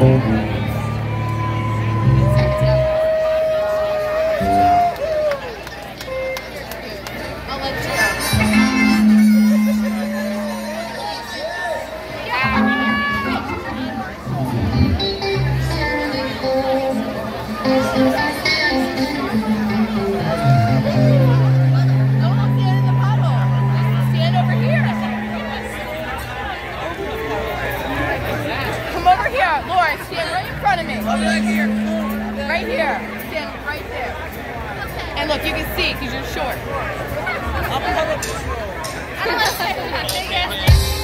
I'll over here, Laura. Stand right in front of me. Right here. Right here. Stand right there. And look, you can see because you're short.